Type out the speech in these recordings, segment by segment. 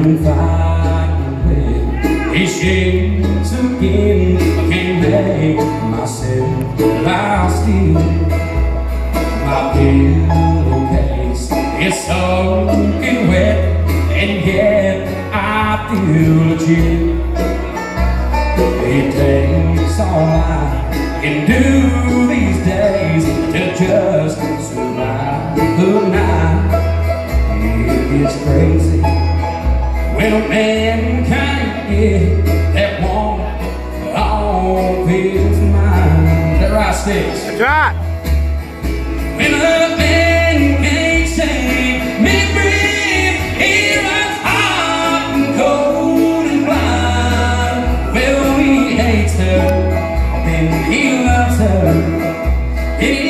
am fighting with these shades again. I can't make myself lie still. My pillowcase is soaking wet, and yet I feel a chill. It takes all I can do these days to just survive the night. It gets crazy well, mankind is that one all his mind. That right sticks. That's right. When a man can't he runs hot and cold and blind. He her, he loves her.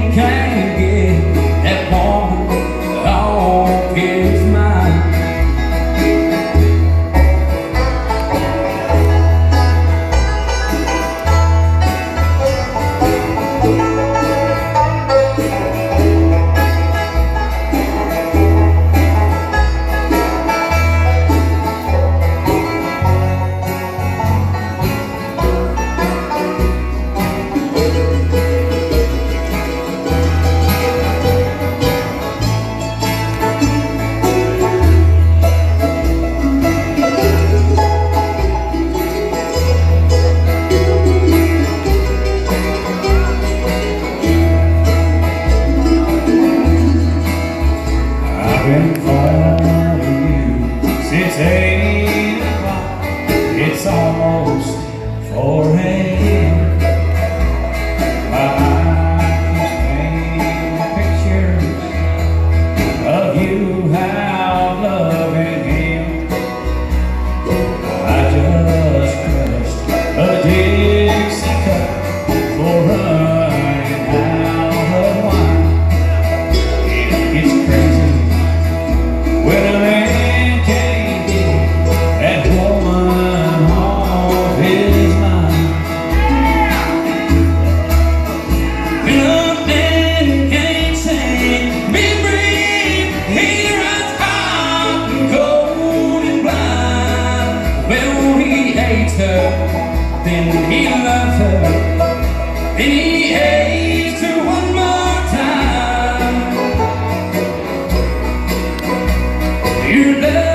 Grandfather. likes her, then he loves her, then he hates her one more time. You. love